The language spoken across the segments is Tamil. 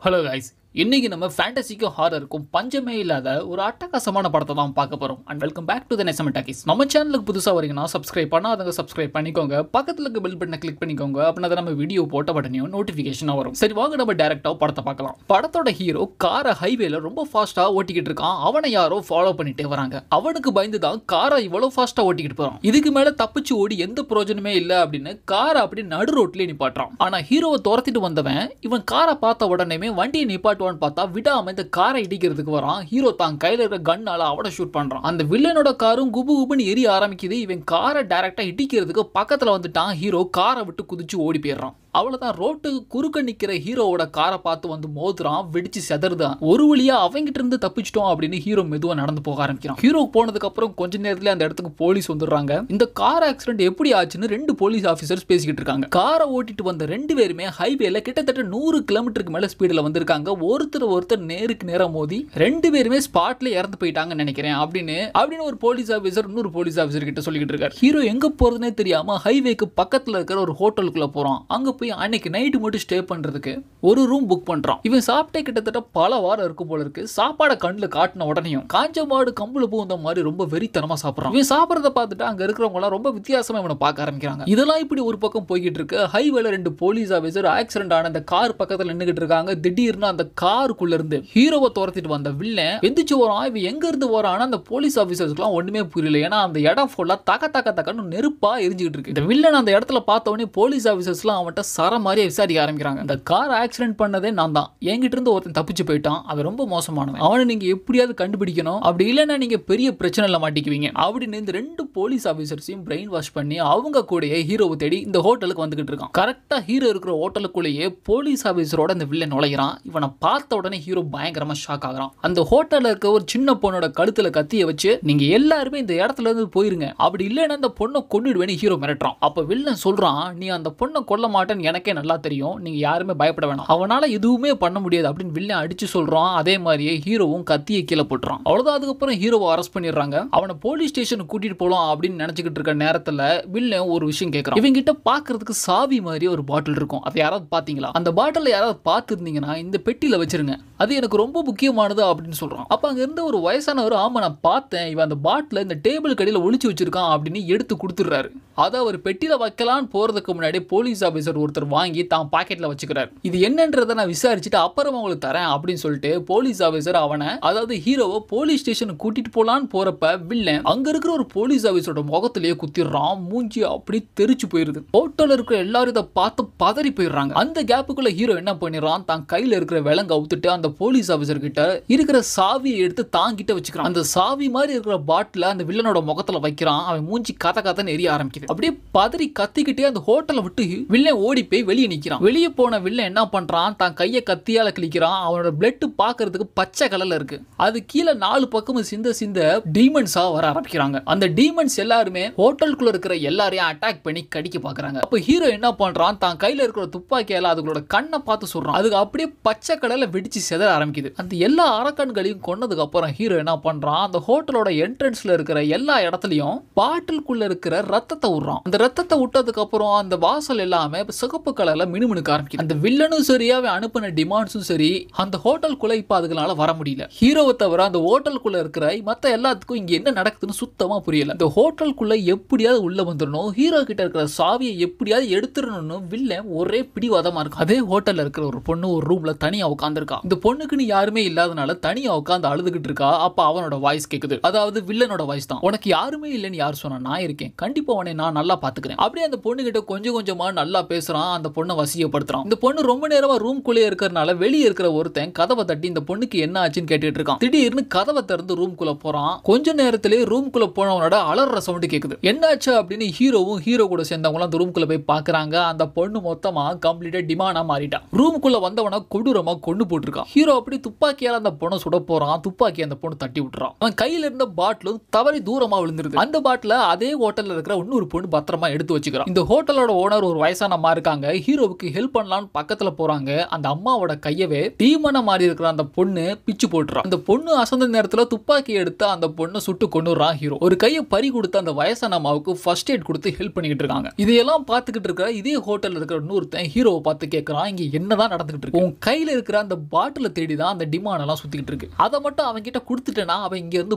ஹலோ கைஸ் இன்னைக்கு நம்ம ஃபேண்டசிக்கும் ஹாரருக்கும் பஞ்சமே இல்லாத ஒரு அட்டகாசமான படத்தை தான் பார்க்க போகிறோம் and welcome back to the நெசம talkies நம்ம சேனலுக்கு புதுசாக வரீங்கன்னா சப்ஸ்கிரைப் பண்ணாதவங்க சப்ஸ்கிரைப் பண்ணிக்கோங்க. பக்கத்தில் இருக்க பில் பட்டனை கிளிக் பண்ணிக்கோங்க. அப்படின்னா நம்ம வீடியோ போட்ட உடனே நோட்டிஃபிகேஷனாக வரும். சரி வாங்க நம்ம டேரக்டாக படத்தை பார்க்கலாம். படத்தோட ஹீரோ காரை ஹைவேல ரொம்ப ஃபாஸ்ட்டாக ஓட்டிக்கிட்டு இருக்கான். அவனை யாரோ ஃபாலோ பண்ணிட்டே வராங்க. அவனுக்கு பயந்து தான் காரை இவ்வளோ ஃபாஸ்ட்டாக ஓட்டிக்கிட்டு போகிறான் இதுக்கு மேலே தப்பிச்சு ஓடி எந்த பிரயோஜனமே இல்லை அப்படின்னு காரை அப்படி நடு ரோட்லயே நிப்பாட்டுறான். ஆனால் ஹீரோவை துரத்திட்டு வந்தவன் இவன் காரை பார்த்த உடனே வண்டியை நிப்பாட்டுவான்னு பார்த்தா விடாமல் இந்த காரை இடிக்கிறதுக்கு வரான். ஹீரோ தான் கையில் இருக்கிற கன்னால் அவனை ஷூட் பண்றான். அந்த வில்லனோட காரும் குபு குபுன்னு எரிய ஆரம்பிக்குது. இவன் காரை டைரெக்டாக இடிக்கிறதுக்கு பக்கத்தில் வந்துட்டான். ஹீரோ காரை விட்டு குதிச்சு ஓடி போயிடுறான். அவ்வளோதான் ரோட்டு குறுக்க நிற்கிற ஹீரோவோட காரை பார்த்து வந்து மோதுறான். வெடிச்சு செதறுதான். ஒரு வழியாக அவங்கிட்ட இருந்து தப்பிச்சிட்டோம் அப்படின்னு ஹீரோ மெதுவாக நடந்து போக ஆரம்பிக்கிறான். ஹீரோ போனதுக்கு அப்புறம் கொஞ்ச நேரத்துல அந்த இடத்துக்கு போலீஸ் வந்துடுறாங்க. இந்த கார் ஆக்சிடென்ட் எப்படி ஆச்சுன்னு ரெண்டு போலீஸ் ஆஃபீஸர்ஸ் பேசிக்கிட்டு இருக்காங்க. காரை ஓட்டிட்டு வந்த ரெண்டு பேருமே ஹைவேல கிட்டத்தட்ட நூறு கிலோமீட்டருக்கு மேல ஸ்பீடில் வந்திருக்காங்க. ஒருத்தர் ஒருத்தர் நேருக்கு நேரம் மோதி ரெண்டு பேருமே ஸ்பாட்ல இறந்து போயிட்டாங்கன்னு நினைக்கிறேன் அப்படின்னு அப்படின்னு ஒரு போலீஸ் ஆஃபீஸர் இன்னொரு போலீஸ் ஆஃபீஸர் கிட்ட சொல்லிக்கிட்டு இருக்காரு. ஹீரோ எங்க போறதுனே தெரியாம ஹைவேக்கு பக்கத்துல இருக்கிற ஒரு ஹோட்டலுக்குள்ள போறோம் அங்க போய் அன்னைக்கு நைட்டு மட்டும் ஸ்டே பண்றதுக்கு ஒரு ரூம் புக் பண்றான். இவன் சாப்பிட்டே கிட்டத்தட்ட பல வாரம் இருக்கும் போல இருக்கு. சாப்பாடை கண்ணில் காட்டின உடனேயும் காஞ்ச மாடு கம்புல பூந்த மாதிரி ரொம்ப வெறித்தனமா சாப்பிட்றான். இவன் சாப்பிட்றத பார்த்துட்டு அங்க இருக்கிறவங்க எல்லாம் ரொம்ப வித்தியாசமா இவனை பார்க்க ஆரம்பிக்கிறாங்க. இதெல்லாம் இப்படி ஒரு பக்கம் போய்கிட்டு இருக்கு. ஹைவேல ரெண்டு போலீஸ் ஆஃபீஸர் ஆக்சிடென்ட் ஆன அந்த கார் பக்கத்தில் நின்றுக்கிட்டு இருக்காங்க. திடீர்னு அந்த காருக்குள்ள இருந்து ஹீரோவை துரத்திட்டு வந்த வில்லன் எந்திரிச்சு வரான் இவன் எங்க இருந்து வரான் அந்த போலீஸ் ஆஃபீஸர்ஸ்க்குலாம் ஒண்ணுமே புரியல. ஏன்னா அந்த இடம் ஃபுல்லா தக்க தக்க தக்கன்னு நெருப்பா எரிஞ்சுக்கிட்டு இருக்கு. இந்த வில்லன் அந்த இடத்துல பார்த்தவொடனே போலீஸ் ஆஃபீஸர்ஸ்லாம் அவன்கிட்ட சர மாதிரியே விசாரிக்க ஆரம்பிக்கிறாங்க. இந்த கார் ஆக்சிடென்ட் பண்ணதே நான் தான். என்கிட்ட இருந்து ஒருத்தன் தப்பிச்சு போயிட்டான். அவன் ரொம்ப மோசமானவன். அவனை நீங்க எப்படியாவது கண்டுபிடிக்கணும். அப்படி இல்லைன்னா நீங்க பெரிய பிரச்சனைல மாட்டிக்குவீங்க. அப்படின்னு இந்த ரெண்டு போலீஸ் ஆஃபீஸர்ஸையும் பிரெயின் வாஷ் பண்ணி அவங்க கூடயே ஹீரோவை தேடி இந்த ஹோட்டலுக்கு வந்துகிட்டு இருக்கான். கரெக்டா ஹீரோ இருக்கிற ஹோட்டலுக்குள்ளேயே போலீஸ் ஆஃபீஸரோட இந்த வில்லன் நுழைகிறான் இவனை பார்த்த உடனே ஹீரோ பயங்கரமா ஷாக் ஆகுறான். அந்த ஹோட்டல்ல இருக்க ஒரு சின்ன பொண்ணோட கழுத்துல கத்திய வச்சு நீங்க எல்லாருமே இந்த இடத்துல இருந்து போயிருங்க. அப்படி இல்லைன்னா அந்த பொண்ணை கொண்டுடுவேன்னு ஹீரோ மிரட்டுறான். அப்ப வில்லன் சொல்றான் நீ அந்த பொண்ணை கொல்ல மாட்டேன்னு எனக்கே நல்லா தெரியும். நீங்க யாருமே பயப்பட வேணாம். அவனால எதுவுமே பண்ண முடியாது. அப்படின்னு வில்லன் அடிச்சு சொல்றான். அதே மாதிரியே ஹீரோவும் கத்தியை கீழே போட்டுறான். அவ்வளவுதான். அதுக்கப்புறம் ஹீரோவை அரெஸ்ட் பண்ணிடுறாங்க. அவனை போலீஸ் ஸ்டேஷனுக்கு கூட்டிட்டு போலாம் அப்படின்னு நினைச்சுக்கிட்டு இருக்க நேரத்துல வில்லன் ஒரு விஷயம் கேட்கறான் இவங்க கிட்ட பாக்குறதுக்கு சாவி மாதிரி ஒரு பாட்டில் இருக்கும். அதை யாராவது பாத்தீங்களா அந்த பாட்டில் யாராவது பார்த்துருந்தீங்கன்னா இந்த பெட்டியில வச்சிருங்க. அது எனக்கு ரொம்ப முக்கியமானது அப்படின்னு சொல்கிறான் அப்போ அங்கேருந்து ஒரு வயசானவர் ஆமாம் நான் பார்த்தேன். இவன் அந்த பாட்டில் இந்த டேபிள் கடையில் ஒழிச்சு வச்சிருக்கான் அப்படின்னு எடுத்து கொடுத்துட்றாரு. அதை அவர் பெட்டியில் வைக்கலான்னு போகிறதுக்கு முன்னாடி போலீஸ் ஆஃபீஸர் ஒருத்தர் வாங்கி தான் பாக்கெட்டில் வச்சுக்கிறார். இது என்னன்றதை நான் விசாரிச்சுட்டு அப்புறம் உங்களுக்கு தரேன் அப்படின்னு சொல்லிட்டு போலீஸ் ஆஃபீஸர் அவனை அதாவது ஹீரோவை போலீஸ் ஸ்டேஷனுக்கு கூட்டிட்டு போலான்னு போறப்ப வில்லன் அங்க இருக்கிற ஒரு போலீஸ் ஆஃபீஸரோட முகத்திலேயே குத்திடுறான். மூஞ்சி அப்படி தெரிச்சு போயிருது. ஹோட்டலில் இருக்கிற எல்லாரும் இதை பார்த்து பதறி போயிடுறாங்க. அந்த கேப்புக்குள்ள ஹீரோ என்ன பண்ணிடுறான்? தான் கையில் இருக்கிற விலங்க அவுத்துட்டு அந்த போலீஸ் ஆஃபீஸர் கிட்ட இருக்கிற சாவியை எடுத்து தாங்கிட்ட வச்சுக்கிறான். அந்த சாவி மாதிரி இருக்கிற பாட்டில அந்த வில்லனோட முகத்துல வைக்கிறான். அவன் மூஞ்சி கத கதன்னு எரிய ஆரம்பிக்குது. அப்படியே பதறி கத்திக்கிட்டே அந்த ஹோட்டலை விட்டு வில்லன் ஓடி போய் வெளியே நிற்கிறான் வெளியே போன வில்லன் என்ன பண்றான்? தான் கையை கத்தியால கிழிக்கிறான். அவனோட பிளட் பாக்குறதுக்கு பச்சை கலர்ல இருக்கு. அது கீழே நாலு பக்கமும் சிந்த சிந்த டீமன்ஸா வர ஆரம்பிக்கிறாங்க. அந்த டீமன்ஸ் எல்லாருமே ஹோட்டலுக்குள்ள இருக்கிற எல்லாரையும் அட்டாக் பண்ணி கடிக்க பாக்குறாங்க. அப்ப ஹீரோ என்ன பண்றான்? தான் கையில இருக்கிற துப்பாக்கியால அதுகளோட கண்ணை பார்த்து சொல்றான். அதுக்கு அப்படியே பச்சை கடல்ல வெடிச்சு சிதற ஆரம்பிக்குது. அந்த எல்லா அரக்கன்களையும் கொன்னதுக்கு அப்புறம் ஹீரோ என்ன பண்றான்? அந்த ஹோட்டலோட என்ட்ரன்ஸ்ல இருக்கிற எல்லா இடத்துலயும் பாட்டிலுக்குள்ள இருக்கிற ரத்தத்தை விடுறான் அந்த ரத்தத்தை விட்டதுக்கு அப்புறம் அந்த வாசல் எல்லாமே சிகப்பு கலர்ல மினுமினுக்க ஆரம்பிக்குது. அந்த வில்லனும் சரி அவன் அனுப்பின டிமாண்ட்ஸும் சரி அந்த ஹோட்டலுக்குள்ள இப்ப அதுக்குனால வர முடியல. ஹீரோவை தவிர அந்த ஹோட்டலுக்குள்ள இருக்கிற மத்த எல்லாத்துக்கும் இங்க என்ன நடக்குதுன்னு சுத்தமா புரியல. இந்த ஹோட்டலுக்குள்ள எப்படியாவது உள்ள வந்துடணும் ஹீரோ கிட்ட இருக்கிற சாவியை எப்படியாவது எடுத்துடணும்னு வில்லன் ஒரே பிடிவாதமா இருக்கும். அதே ஹோட்டல்ல இருக்கிற ஒரு பொண்ணு ஒரு ரூம்ல தனியா உட்காந்துருக்கா இந்த பொண்ணுக்குன்னு யாருமே இல்லாதனால தனியா உட்காந்து அழுதுகிட்டு இருக்கா? அப்ப அவனோட வாய்ஸ் கேக்குது. அதாவது வில்லனோட வாய்ஸ் தான். உனக்கு யாருமே இல்லைன்னு யார் சொன்னா நான் இருக்கேன். கண்டிப்பா உன்னை நான் நல்லா பாத்துக்கிறேன். அப்படியே அந்த பொண்ணு கிட்ட கொஞ்சம் கொஞ்சமா நல்லா பேசுறான். அந்த பொண்ணை வசியப்படுத்துறான். இந்த பொண்ணு ரொம்ப நேரமா ரூம் குள்ளே இருக்கிறனால வெளியே இருக்கிற ஒருத்தன் கதவை தட்டி இந்த பொண்ணுக்கு என்ன ஆச்சுன்னு கேட்டுட்டு இருக்கான். திடீர்னு கதவை திறந்து ரூம் குள்ள போறான். கொஞ்ச நேரத்திலே ரூம் குள்ள போனவனோட அலற சவுண்டு கேக்குது. என்னாச்சு அப்படின்னு ஹீரோவும் ஹீரோ கூட சேர்ந்தவங்க அந்த ரூம் குள்ள போய் பாக்குறாங்க. அந்த பொண்ணு மொத்தமா கம்ப்ளீட்டா டிமானா மாறிட்டான் ரூமுக்குள்ள வந்தவன கொடூரமா கொண்டு போட்டிருக்கான் ஹீரோ அப்படி துப்பாக்கியால் அந்த பொண்ணை சுட போறான். துப்பாக்கி அந்த பொண்ணு தட்டி விட்டுறான். அவன் கையில இருந்த பாட்டிலும் தவறி தூரமா விழுந்துருது. அந்த பாட்டில அதே ஹோட்டல்ல இருக்கிற இன்னொரு பொண்ணு பத்திரமா எடுத்து வச்சுக்கிறான். இந்த ஹோட்டலோட ஓனர் ஒரு வயசான அம்மா இருக்காங்க. ஹீரோவுக்கு ஹெல்ப் பண்ணலாம்னு பக்கத்துல போறாங்க. அந்த அம்மாவோட கையவே தீமன மாறி இருக்கிற அந்த பொண்ணு பிச்சு போட்டுறான். அந்த பொண்ணு அசந்த நேரத்துல துப்பாக்கி எடுத்து அந்த பொண்ணை சுட்டு கொண்டுறான் ஹீரோ. ஒரு கையை பறி கொடுத்து அந்த வயசான அம்மாவுக்கு ஃபர்ஸ்ட் எய்ட் கொடுத்து ஹெல்ப் பண்ணிக்கிட்டு இருக்காங்க. இதையெல்லாம் பார்த்துக்கிட்டு இருக்கிற இதே ஹோட்டலில் இருக்கிற இன்னொருத்தன் ஹீரோவை பார்த்து கேட்கறான் இங்க என்னதான் நடந்துகிட்டு இருக்கு? உன் கையில இருக்கிற அந்த பாட்டில் தேடி தான் அந்த டிமாண்ட் எல்லாம் சுத்திக்கிட்டு இருக்கு. அதை மட்டும் அவன் கிட்ட கொடுத்துட்டேன்னா அவன் இங்க இருந்து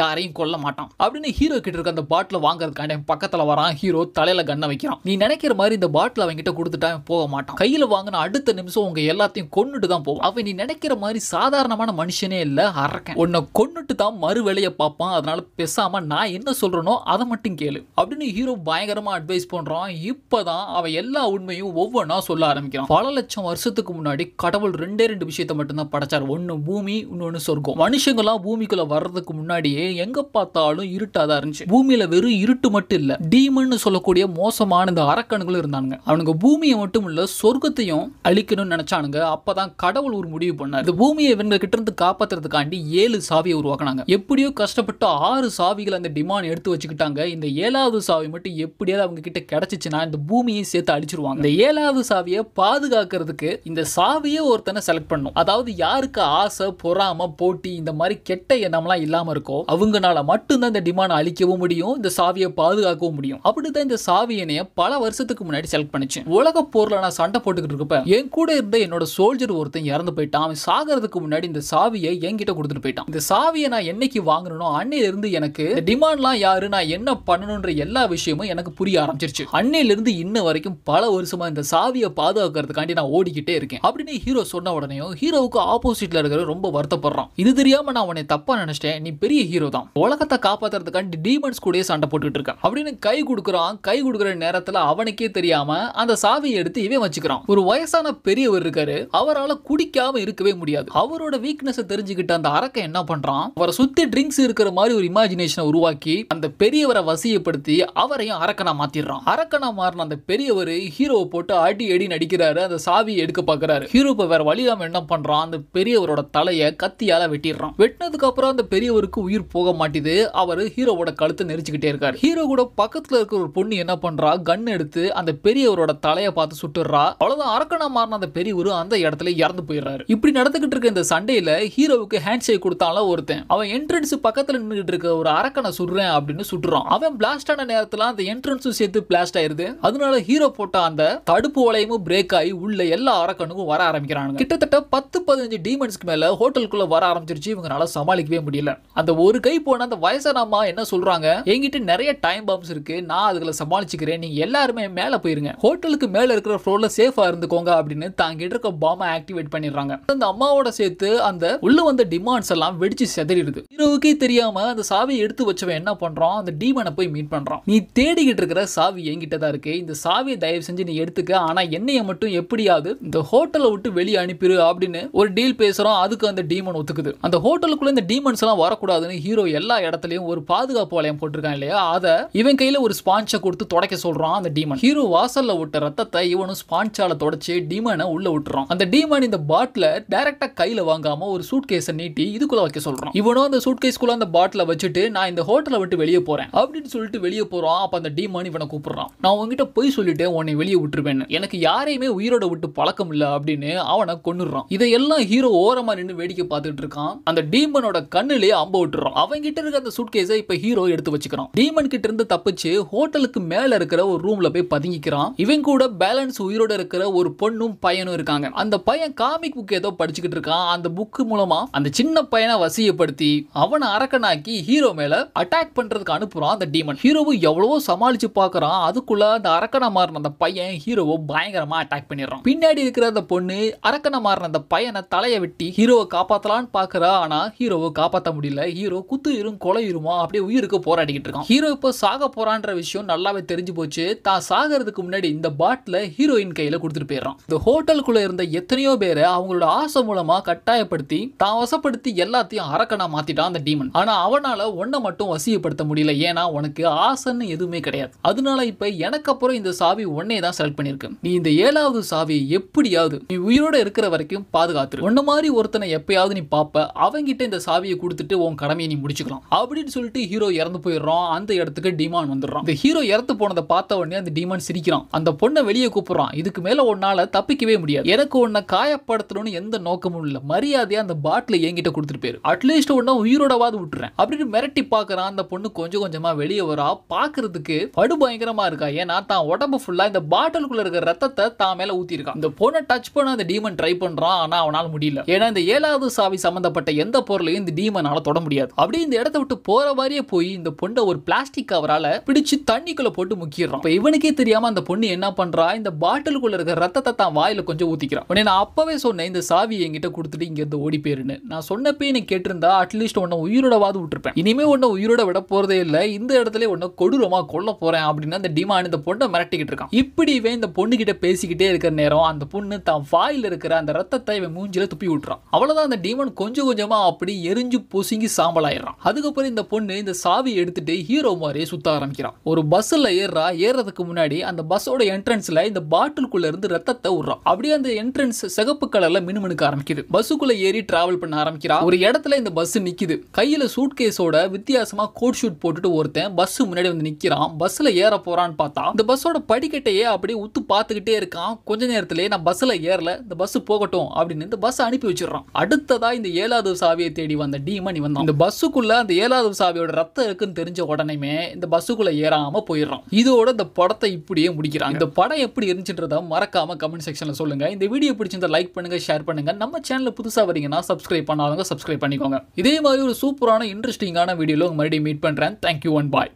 யாரையும் கொல்ல மாட்டான். அப்படின்னு ஹீரோ கிட்ட இருக்க அந்த பாட்டில் வாங்குறதுக்காண்டி பக்கத்தில் வரான் ஹீரோ தலையில கண்ணை வைக்கிறான். நீ நினைக்கிற மாதிரி இந்த பாட்டில் அவன் கிட்ட கொடுத்துட்டா போக மாட்டான். கையில் வாங்கின அடுத்த நிமிஷம் உங்க எல்லாத்தையும் கொண்டுட்டு தான் போவான். அவன் நீ நினைக்கிற மாதிரி சாதாரணமான மனுஷனே இல்லை அரக்கன். உன்னை கொன்னுட்டு தான் மறு வேலையை பார்ப்பான். அதனால பேசாம நான் என்ன சொல்றேனோ அதை மட்டும் கேளு. அப்படின்னு ஹீரோ பயங்கரமா அட்வைஸ் பண்றான். இப்பதான் அவன் எல்லா உண்மையும் ஒவ்வொன்றா சொல்ல ஆரம்பிக்கிறான். பல லட்சம் வருஷத்துக்கு முன்னாடி கடவுள் ரெண்டே ரெண்டு விஷயத்தை மட்டும்தான் படைச்சார். ஒன்னு பூமி இன்னொன்னு சொர்க்கம். மனுஷங்களாம் பூமிக்குள்ள வர்றதுக்கு முன்னாடியே எங்க பார்த்தாலும் இருட்டாதான் இருந்துச்சு. பூமியில வெறும் இருட்டு மட்டும் இல்ல டீமன் சொல்லக்கூடிய மோசமான இந்த அரக்கணுகளும் இருந்தாங்க அவனுங்க பூமியை மட்டும் இல்ல சொர்க்கத்தையும் அழிக்கணும்னு நினைச்சானுங்க. அப்பதான் கடவுள் ஒரு முடிவு பண்ணார். இந்த பூமியை இவங்க கிட்ட இருந்து காப்பாத்துறதுக்காண்டி ஏழு சாவியை உருவாக்குனாங்க. எப்படியோ கஷ்டப்பட்டு ஆறு சாவிகள் அந்த டிமாண்ட் எடுத்து வச்சுக்கிட்டாங்க. இந்த ஏழாவது சாவி மட்டும் எப்படியாவது அவங்க கிட்ட கிடைச்சிச்சுன்னா இந்த பூமியை சேர்த்து அழிச்சிருவாங்க. இந்த ஏழாவது சாவியை பாதுகாக்கிறதுக்கு இந்த சாவியை ஒருத்தனை செலக்ட் பண்ணும் அதாவது யாருக்கு ஆசை பொறாம போட்டி இந்த மாதிரி கெட்ட எண்ணம்லாம் இல்லாம இருக்கோ அவங்கனால மட்டும்தான் இந்த டிமானை அழிக்கவும் முடியும் இந்த சாவியை பாதுகாக்கவும் முடியும். அப்படிதான் இந்த சாவியனைய பல வருஷத்துக்கு முன்னாடி செலக்ட் பண்ணிச்சு. உலக போர்ல நான் சண்டை போட்டுக்கிட்டு இருப்பேன் என் கூட இருந்த என்னோட சோல்ஜர் ஒருத்தன் இறந்து போயிட்டான். அவன் சாகிறதுக்கு முன்னாடி இந்த சாவியை என்கிட்ட கொடுத்துட்டு போயிட்டான். இந்த சாவியை நான் என்னைக்கு வாங்கணும் அன்னையில இருந்து எனக்கு டிமாண்ட்லாம் யாரு நான் என்ன பண்ணணும்ன்ற எல்லா விஷயமும் எனக்கு புரிய ஆரம்பிச்சிருச்சு. அன்னையில இருந்து இன்ன வரைக்கும் பல வருஷமா இந்த சாவியை பாதுகாக்கிறதுக்காண்டி நான் ஓடிக்கிட்டே இருக்கேன். அப்படின்னு ஹீரோ சொன்ன உடனேயும் ஹீரோவுக்கு ஆப்போசிட்ல இருக்கிற ரொம்ப வருத்தப்படுறான். இது தெரியாம நான் உன்னை தப்பா நினைச்சிட்டேன். நீ பெரிய ஹீரோ தான். உலகத்தை காப்பாத்துறதுக்காண்டி டீமன்ஸ் கூடயே சண்டை போட்டுட்டு இருக்க அப்படின்னு கை கொடுக்குறான். கை கொடுக்குற நேரத்துல அவனுக்கே தெரியாம அந்த சாவியை எடுத்து இவன் வச்சுக்கிறான். ஒரு வயசான பெரியவர் இருக்காரு. அவரால் குடிக்காம இருக்கவே முடியாது. அவரோட வீக்னஸ் தெரிஞ்சுக்கிட்ட அந்த அரக்க என்ன பண்றான்? அவரை சுத்தி ட்ரிங்க்ஸ் இருக்கிற மாதிரி ஒரு இமேஜினேஷனை உருவாக்கி அந்த பெரியவரை வசியப்படுத்தி அவரையும் அரக்கனா மாத்திடுறான். அரக்கனா மாறின அந்த பெரியவர் ஹீரோவை போட்டு அடி அடி நடிக்கிறாரு அந்த சாவியை எடுக்க பாக்குறாரு. ஹீரோ இப்ப வேற வழியாம என்ன பண்றான்? அந்த பெரியவரோட தலையை கத்தியால் வெட்டிடுறான். வெட்டினதுக்கு அப்புறம் அந்த பெரியவருக்கு உயிர் போக மாட்டேது. அவர் ஹீரோவோட கழுத்தை நெரிச்சுக்கிட்டே இருக்கார். ஹீரோ கூட பக்கத்தில் இருக்கிற ஒரு பொண்ணு என்ன பண்ணுறா கன் எடுத்து அந்த பெரியவரோட தலையை பார்த்து சுட்டுறா அவ்வளோதான் அரக்கணா மாறின அந்த பெரியவர் அந்த இடத்துல இறந்து போயிடுறாரு. இப்படி நடந்துகிட்டு இருக்க இந்த சண்டையில ஹீரோவுக்கு ஹேண்ட் ஷேக் கொடுத்தால ஒருத்தன். அவன் என்ட்ரன்ஸ் பக்கத்துல நின்றுட்டு இருக்க ஒரு அரக்கனை சுடுறேன் அப்படின்னு சுட்டுறான். அவன் பிளாஸ்ட் ஆன நேரத்துல அந்த என்ட்ரன்ஸும் சேர்த்து பிளாஸ்ட் ஆயிருது. அதனால ஹீரோ போட்ட அந்த தடுப்பு வளையமும் பிரேக் ஆகி உள்ள எல்லா அரக்கனுக்கும் வர ஆரம்பிக்கிறாங்க கிட்டத்தட்ட பத்து பதினஞ்சு டீமன்ஸ்க்கு மேலே ஹோட்டலுக்குள்ளே வர ஆரம்பிச்சிருச்சு. இவங்களால சமாளிக்கவே முடியல. அந்த ஒரு கை போன அந்த வயசான அம்மா என்ன சொல்கிறாங்க என்கிட்ட நிறைய டைம் பாம்ஸ் இருக்குது நான் அதுகளை சமாளிச்சுக்கிறேன். நீங்கள் எல்லாருமே மேலே போயிருங்க. ஹோட்டலுக்கு மேலே இருக்கிற ஃப்ளோரில் சேஃபாக இருந்துக்கோங்க அப்படின்னு தாங்கிட்டு இருக்க பாமை ஆக்டிவேட் பண்ணிடுறாங்க. அந்த அம்மாவோட சேர்த்து அந்த உள்ள வந்த டிமாண்ட்ஸ் எல்லாம் வெடிச்சு செதறிடுது. ஹீரோவுக்கே தெரியாம அந்த சாவியை எடுத்து வச்சவன் என்ன பண்றான்? அந்த டீமனை போய் மீட் பண்றான். நீ தேடிக்கிட்டு இருக்கிற சாவி என்கிட்ட தான் இருக்கு. இந்த சாவியை தயவு செஞ்சு நீ எடுத்துக்க. ஆனா என்னைய மட்டும் எப்படியாவது இந்த ஹோட்டலை விட்டு வெளியே அனுப்பிடு அப்படின்னு ஒரு டீல் பேசுகிறோம் அதுக்கு அந்த டீமன் ஒத்துக்குது. அந்த ஹோட்டலுக்குள்ளே இந்த டீமன்ஸ் எல்லாம் வரக்கூடாதுன்னு ஹீரோ எல்லா இடத்துலையும் ஒரு பாதுகாப்பு வளையம் போட்டிருக்கான் இல்லையா? அதை இவன் கையில் ஒரு ஸ்பான்ச்சை கொடுத்து துடைக்க சொல்கிறான் அந்த டீமன் ஹீரோ வாசல்ல விட்ட ரத்தத்தை இவனும் ஸ்பான்ச்சால தொடச்சி டீமனை உள்ளே விட்டுறான் அந்த டீமன் இந்த பாட்டில் டேரெக்டாக கையில் வாங்காமல் ஒரு சூட் கேஸை நீட்டி இதுக்குள்ளே வைக்க சொல்கிறான் இவனும் அந்த சூட் கேஸ்க்குள்ளே அந்த பாட்டில் வச்சுட்டு நான் இந்த ஹோட்டலை விட்டு வெளியே போகிறேன் அப்படின்னு சொல்லிட்டு வெளியே போகிறான் அப்போ அந்த டீமன் இவனை கூப்பிட்றான். நான் உங்ககிட்ட போய் சொல்லிட்டு உன்னை வெளியே விட்டுருவேன் எனக்கு யாரையுமே உயிரோட விட்டு பழக்கம் இல்லை அப்படின்னு அவனை கொன்னுடுறான். எல்லாம் ஹீரோ ஓரமா நின்று வேடிக்கை பார்த்துட்டு இருக்கான். அந்த டீமனோட கண்ணுலயே அம்ப விட்டுறான். அவன் கிட்ட இருக்க அந்த சூட்கேஸை இப்ப ஹீரோ எடுத்து வச்சுக்கிறான். டீமன் கிட்ட இருந்து தப்பிச்சு ஹோட்டலுக்கு மேல இருக்கிற ஒரு ரூம்ல போய் பதுங்கிக்கிறான். இவன் கூட பேலன்ஸ் உயிரோட இருக்கிற ஒரு பொண்ணும் பையனும் இருக்காங்க. அந்த பையன் காமிக் புக் ஏதோ படிச்சுக்கிட்டு இருக்கான். அந்த புக்கு மூலமா அந்த சின்ன பையனை வசியப்படுத்தி அவனை அரக்கனாக்கி ஹீரோ மேல அட்டாக் பண்றதுக்கு அனுப்புறான் அந்த டீமன் ஹீரோவும் எவ்வளவோ சமாளிச்சு பார்க்கறான். அதுக்குள்ள அந்த அரக்கனை மாறின அந்த பையன் ஹீரோவை பயங்கரமா அட்டாக் பண்ணிடுறான். பின்னாடி இருக்கிற அந்த பொண்ணு அரக்கனை மாறின அந்த பையன் தலையை வெட்டி ஹீரோவை காப்பாற்றலான்னு பாக்குறா ஆனா ஹீரோவை காப்பாத்த முடியல. ஹீரோ குத்து இரும் அப்படியே உயிருக்கு போராடிக்கிட்டு இருக்கான். ஹீரோ இப்போ சாக போறான்ற விஷயம் நல்லாவே தெரிஞ்சு போச்சு. தான் சாகிறதுக்கு முன்னாடி இந்த பாட்டில ஹீரோயின் கையில கொடுத்துட்டு போயிடுறான். இந்த ஹோட்டலுக்குள்ள இருந்த எத்தனையோ பேரை அவங்களோட ஆசை மூலமா கட்டாயப்படுத்தி தான் வசப்படுத்தி எல்லாத்தையும் அரக்கனா மாத்திட்டான் அந்த டீமன். ஆனா அவனால ஒன்ன மட்டும் வசியப்படுத்த முடியல. ஏன்னா உனக்கு ஆசைன்னு எதுவுமே கிடையாது. அதனால இப்ப எனக்கு அப்புறம் இந்த சாவி ஒன்னே தான் செலக்ட் பண்ணிருக்கு நீ இந்த ஏழாவது சாவியை எப்படியாவது நீ உயிரோட இருக்கிற வரைக்கும் பாதுகாப்பு காத்துரு உன்ன மாதிரி ஒருத்தனை எப்பயாவது நீ பாப்ப அவங்கிட்ட இந்த சாவியை கொடுத்துட்டு உன் கடமையை நீ முடிச்சுக்கலாம். அப்படின்னு சொல்லிட்டு ஹீரோ இறந்து போயிடுறான். அந்த இடத்துக்கு டிமான் வந்துடுறான். இந்த ஹீரோ இறந்து போனதை பார்த்த உடனே அந்த டிமான் சிரிக்கிறான். அந்த பொண்ணை வெளியே கூப்பிடுறான். இதுக்கு மேல உன்னால தப்பிக்கவே முடியாது. எனக்கு உன்னை காயப்படுத்தணும்னு எந்த நோக்கமும் இல்ல. மரியாதையா அந்த பாட்டில என்கிட்ட கொடுத்துட்டு போயிரு. அட்லீஸ்ட் உன்ன உயிரோடவாது விட்டுறேன். அப்படின்னு மிரட்டி பார்க்குறான். அந்த பொண்ணு கொஞ்சம் கொஞ்சமா வெளியே வரா. பாக்குறதுக்கு படு பயங்கரமா இருக்கா. ஏன்னா தான் உடம்பு ஃபுல்லா இந்த பாட்டிலுக்குள்ள இருக்கிற ரத்தத்தை தான் மேல ஊத்திருக்கான் இந்த பொண்ணை டச் பண்ண அந்த டீமன் ட்ரை பண்றான். ஆனா அவனால முடியல. ஏன்னா இந்த ஏழாவது சாவி சம்மந்தப்பட்ட எந்த பொருளையும் இந்த டீமனால தொட முடியாது. அப்படி இந்த இடத்த விட்டு போற மாதிரியே போய் இந்த பொண்ணை ஒரு பிளாஸ்டிக் கவரால பிடிச்சு தண்ணிக்குள்ள போட்டு முக்கிடுறான். இப்போ இவனுக்கே தெரியாம அந்த பொண்ணு என்ன பண்றா? இந்த பாட்டிலுக்குள்ள இருக்கிற ரத்தத்தை தான் வாயில கொஞ்சம் ஊத்திக்கிறான். உடனே நான் அப்பவே சொன்னேன் இந்த சாவி என்கிட்ட கொடுத்துட்டு இங்க இருந்து ஓடி போயிருன்னு. நான் சொன்னப்பே நீ கேட்டிருந்தா அட்லீஸ்ட் உன்னை உயிரோடவாது விட்டுருப்பேன். இனிமே உன்னை உயிரோட விட போறதே இல்ல இந்த இடத்துல உன்னை கொடூரமா கொல்ல போறேன் அப்படின்னு அந்த டிமான் இந்த பொண்ணை மிரட்டிக்கிட்டு இருக்கான். இப்படி இவன் இந்த பொண்ணு கிட்ட பேசிக்கிட்டே இருக்கிற நேரம் அந்த பொண்ணு தான் வாயில இருக்கிற அந்த ரத்தத்தை இவன் மூஞ்சில துப்பி விட்டுறான். அவ்வளவுதான் அந்த டீமன் கொஞ்சம் கொஞ்சமா அப்படி எரிஞ்சு பொசுங்கி சாம்பலாயிடுறான். அதுக்கப்புறம் இந்த பொண்ணு இந்த சாவி எடுத்துட்டு ஹீரோ மாதிரியே சுத்த ஆரம்பிக்கிறான். ஒரு பஸ்ல ஏறுறா ஏறதுக்கு முன்னாடி அந்த பஸ்ஸோட என்ட்ரன்ஸ்ல இந்த பாட்டிலுக்குள்ள இருந்து ரத்தத்தை விடுறான் அப்படியே அந்த என்ட்ரன்ஸ் சிகப்பு கலர்ல மினுமினுக்க ஆரம்பிக்குது. பஸ்ஸுக்குள்ள ஏறி டிராவல் பண்ண ஆரம்பிக்கிறான். ஒரு இடத்துல இந்த பஸ் நிக்குது. கையில சூட் கேஸோட வித்தியாசமா கோட் ஷூட் போட்டுட்டு ஒருத்தன் பஸ் முன்னாடி வந்து நிக்கிறான். பஸ்ல ஏற போறான்னு பார்த்தா இந்த பஸ்ஸோட படிக்கட்டையே அப்படியே உத்து பார்த்துக்கிட்டே இருக்கான். கொஞ்ச நேரத்திலே நான் பஸ்ல ஏறல இந்த பஸ் போகட்டும் அப்படின்னு இந்த பஸ் அனுப்பி வச்சிடறான். அடுத்ததா இந்த ஏழாவது சாவியை தேடி வந்த டீமன் இவன் இந்த பஸ்ஸுக்குள்ள அந்த ஏழாவது சாவியோட ரத்தம் இருக்குன்னு தெரிஞ்ச உடனேமே இந்த பஸ்ஸுக்குள்ள ஏறாம போயிடுறான். இதோட இந்த படத்தை இப்படியே முடிக்கிறான். இந்த படம் எப்படி இருந்துச்சுன்றத மறக்காம கமெண்ட் செக்ஷன்ல சொல்லுங்க. இந்த வீடியோ பிடிச்சிருந்தா லைக் பண்ணுங்க ஷேர் பண்ணுங்க. நம்ம சேனல் புதுசா வரீங்கன்னா சப்ஸ்கிரைப் பண்ணாதவங்க சப்ஸ்கிரைப் பண்ணிக்கோங்க. இதே மாதிரி ஒரு சூப்பரான இன்ட்ரெஸ்டிங்கான வீடியோல மறுபடியும் மீட் பண்றேன். Thank you one boy